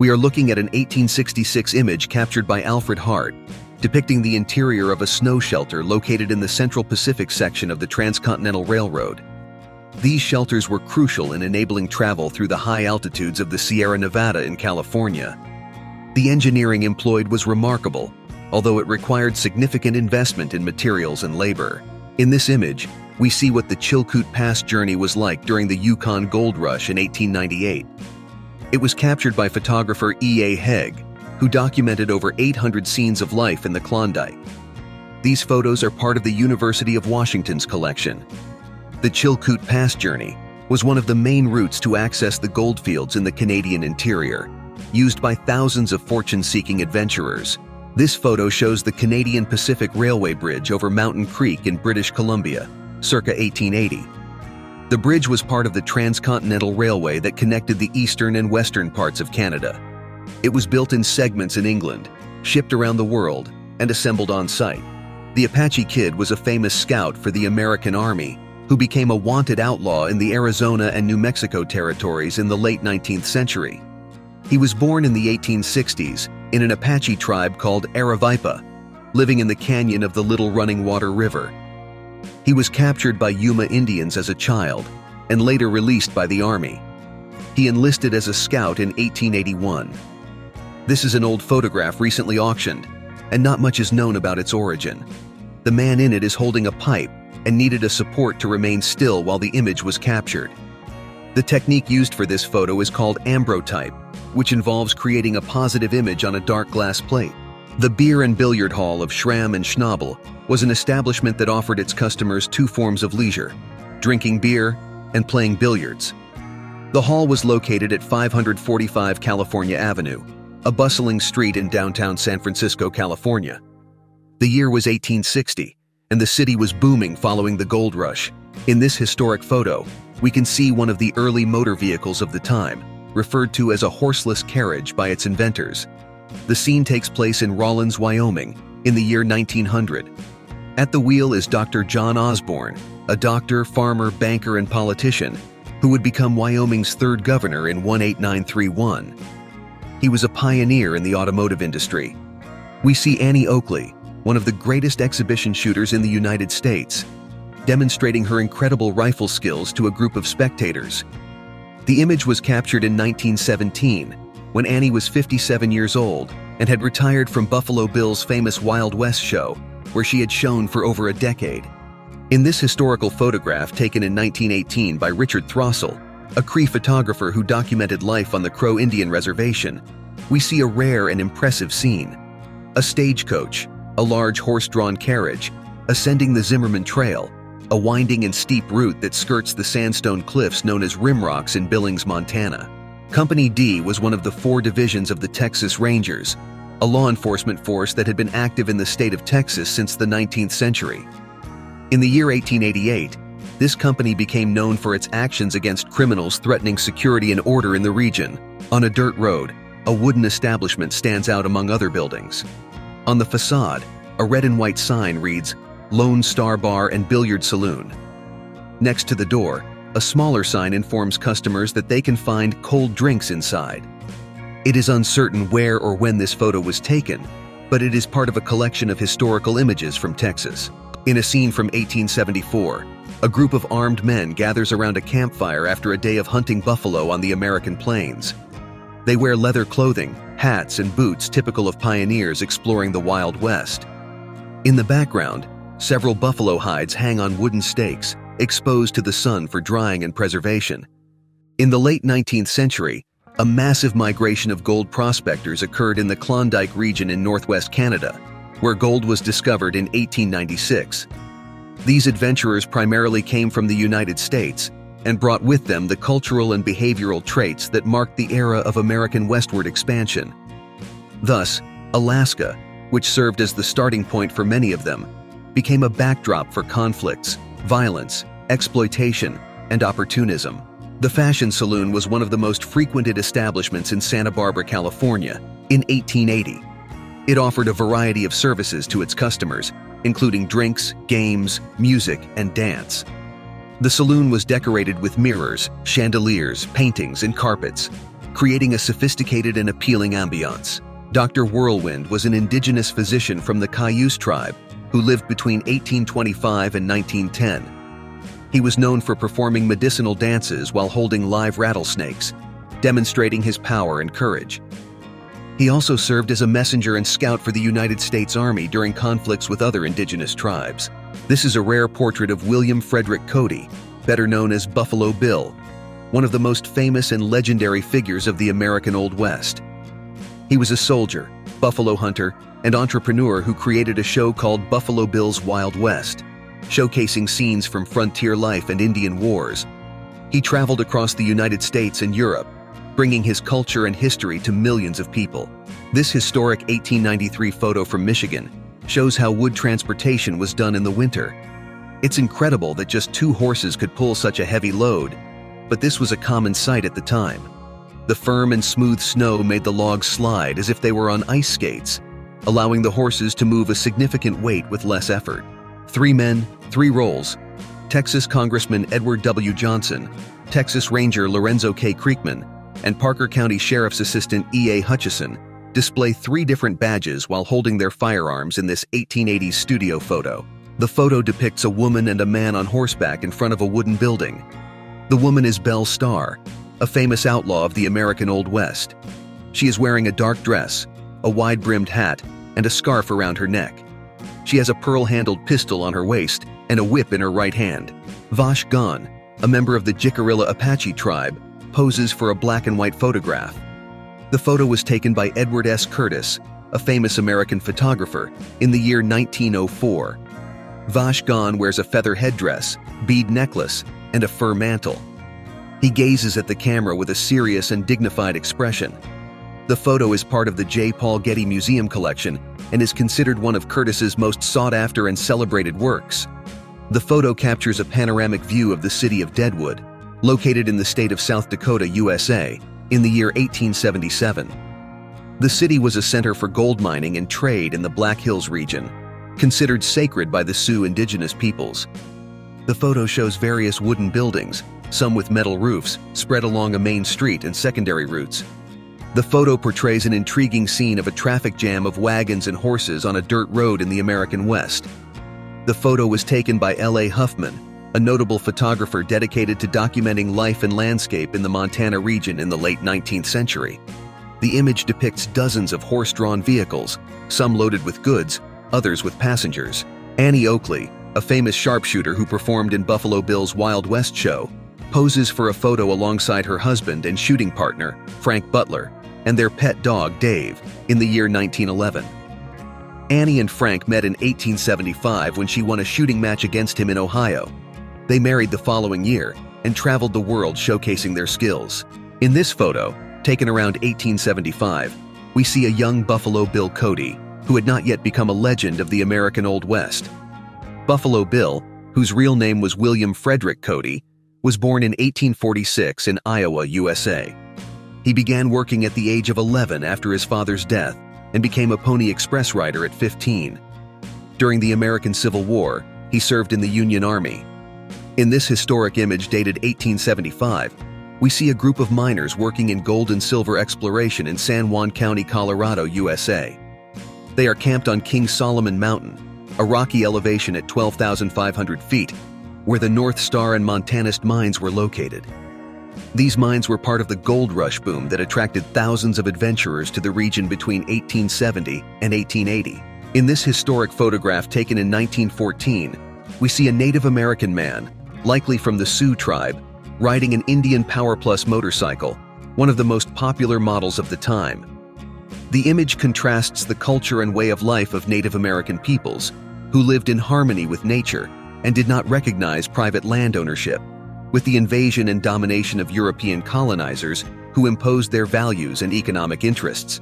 We are looking at an 1866 image captured by Alfred Hart, depicting the interior of a snow shelter located in the Central Pacific section of the Transcontinental Railroad. These shelters were crucial in enabling travel through the high altitudes of the Sierra Nevada in California. The engineering employed was remarkable, although it required significant investment in materials and labor. In this image, we see what the Chilkoot Pass journey was like during the Yukon Gold Rush in 1898. It was captured by photographer E.A. Hegg, who documented over 800 scenes of life in the Klondike. These photos are part of the University of Washington's collection. The Chilkoot Pass journey was one of the main routes to access the goldfields in the Canadian interior, used by thousands of fortune-seeking adventurers. This photo shows the Canadian Pacific Railway Bridge over Mountain Creek in British Columbia, circa 1880. The bridge was part of the Transcontinental Railway that connected the eastern and western parts of Canada. It was built in segments in England, shipped around the world, and assembled on site. The Apache Kid was a famous scout for the American Army who became a wanted outlaw in the Arizona and New Mexico territories in the late 19th century. He was born in the 1860s in an Apache tribe called Aravaipa, living in the canyon of the Little Running Water River. He was captured by Yuma Indians as a child and later released by the Army. He enlisted as a scout in 1881. This is an old photograph recently auctioned, and not much is known about its origin. The man in it is holding a pipe and needed a support to remain still while the image was captured. The technique used for this photo is called ambrotype, which involves creating a positive image on a dark glass plate. The Beer and Billiard Hall of Schramm and Schnabel was an establishment that offered its customers two forms of leisure drinking beer and playing billiards. The hall was located at 545 California Avenue, a bustling street in downtown San Francisco, California. The year was 1860, and the city was booming following the gold rush. In this historic photo, we can see one of the early motor vehicles of the time, referred to as a horseless carriage by its inventors. The scene takes place in Rawlins, Wyoming, in the year 1900. At the wheel is Dr. John Osborne, a doctor, farmer, banker, and politician who would become Wyoming's third governor in 18931. He was a pioneer in the automotive industry. We see Annie Oakley, one of the greatest exhibition shooters in the United States, demonstrating her incredible rifle skills to a group of spectators. The image was captured in 1917 when Annie was 57 years old and had retired from Buffalo Bill's famous Wild West show, where she had shown for over a decade. In this historical photograph taken in 1918 by Richard Throssel, a Cree photographer who documented life on the Crow Indian Reservation, we see a rare and impressive scene. A stagecoach, a large horse-drawn carriage, ascending the Zimmerman Trail, a winding and steep route that skirts the sandstone cliffs known as Rimrocks in Billings, Montana. Company D was one of the four divisions of the Texas Rangers, a law enforcement force that had been active in the state of Texas since the 19th century. In the year 1888, this company became known for its actions against criminals threatening security and order in the region. On a dirt road, a wooden establishment stands out among other buildings. On the facade, a red and white sign reads Lone Star Bar and Billiard Saloon. Next to the door, a smaller sign informs customers that they can find cold drinks inside. It is uncertain where or when this photo was taken, but it is part of a collection of historical images from Texas. In a scene from 1874, a group of armed men gathers around a campfire after a day of hunting buffalo on the American plains. They wear leather clothing, hats, and boots typical of pioneers exploring the Wild West. In the background, several buffalo hides hang on wooden stakes, exposed to the sun for drying and preservation. In the late 19th century, a massive migration of gold prospectors occurred in the Klondike region in northwest Canada, where gold was discovered in 1896. These adventurers primarily came from the United States and brought with them the cultural and behavioral traits that marked the era of American westward expansion. Thus, Alaska, which served as the starting point for many of them, became a backdrop for conflicts, violence, exploitation, and opportunism. The Fashion Saloon was one of the most frequented establishments in Santa Barbara, California, in 1880. It offered a variety of services to its customers, including drinks, games, music, and dance. The saloon was decorated with mirrors, chandeliers, paintings, and carpets. creating a sophisticated and appealing ambiance. Dr. Whirlwind was an indigenous physician from the Cayuse tribe who lived between 1825 and 1910. He was known for performing medicinal dances while holding live rattlesnakes, demonstrating his power and courage. He also served as a messenger and scout for the United States Army during conflicts with other indigenous tribes. This is a rare portrait of William Frederick Cody, better known as Buffalo Bill, one of the most famous and legendary figures of the American Old West. He was a soldier, buffalo hunter, and entrepreneur who created a show called Buffalo Bill's Wild West, showcasing scenes from frontier life and Indian wars. He traveled across the United States and Europe, bringing his culture and history to millions of people. This historic 1893 photo from Michigan shows how wood transportation was done in the winter. It's incredible that just two horses could pull such a heavy load, but this was a common sight at the time. The firm and smooth snow made the logs slide as if they were on ice skates, allowing the horses to move a significant weight with less effort. Three men, three roles. Texas Congressman Edward W. Johnson, Texas Ranger Lorenzo K. Creekman, and Parker County Sheriff's Assistant E.A. Hutchison display three different badges while holding their firearms in this 1880s studio photo. The photo depicts a woman and a man on horseback in front of a wooden building. The woman is Belle Starr, a famous outlaw of the American Old West. She is wearing a dark dress, a wide brimmed hat, and a scarf around her neck. She has a pearl handled pistol on her waist and a whip in her right hand. Vash Gon, a member of the Jicarilla Apache tribe, poses for a black and white photograph. The photo was taken by Edward S. Curtis, a famous American photographer, in the year 1904. Vash Gon wears a feather headdress, bead necklace, and a fur mantle. He gazes at the camera with a serious and dignified expression. The photo is part of the J. Paul Getty Museum collection and is considered one of Curtis's most sought after and celebrated works. The photo captures a panoramic view of the city of Deadwood, located in the state of South Dakota, USA, in the year 1877. The city was a center for gold mining and trade in the Black Hills region, considered sacred by the Sioux indigenous peoples. The photo shows various wooden buildings, some with metal roofs, spread along a main street and secondary routes. The photo portrays an intriguing scene of a traffic jam of wagons and horses on a dirt road in the American West. The photo was taken by L.A. Huffman, a notable photographer dedicated to documenting life and landscape in the Montana region in the late 19th century. The image depicts dozens of horse-drawn vehicles, some loaded with goods, others with passengers. Annie Oakley, a famous sharpshooter who performed in Buffalo Bill's Wild West show, poses for a photo alongside her husband and shooting partner, Frank Butler, and their pet dog, Dave, in the year 1911. Annie and Frank met in 1875 when she won a shooting match against him in Ohio, they married the following year and traveled the world showcasing their skills. In this photo, taken around 1875, we see a young Buffalo Bill Cody, who had not yet become a legend of the American Old West. Buffalo Bill, whose real name was William Frederick Cody, was born in 1846 in Iowa, USA. He began working at the age of 11 after his father's death and became a Pony Express rider at 15. During the American Civil War, he served in the Union Army in this historic image dated 1875, we see a group of miners working in gold and silver exploration in San Juan County, Colorado, USA. They are camped on King Solomon Mountain, a rocky elevation at 12,500 feet, where the North Star and Montanist mines were located. These mines were part of the gold rush boom that attracted thousands of adventurers to the region between 1870 and 1880. In this historic photograph taken in 1914, we see a Native American man likely from the Sioux tribe, riding an Indian Power Plus motorcycle, one of the most popular models of the time. The image contrasts the culture and way of life of Native American peoples, who lived in harmony with nature and did not recognize private land ownership, with the invasion and domination of European colonizers who imposed their values and economic interests.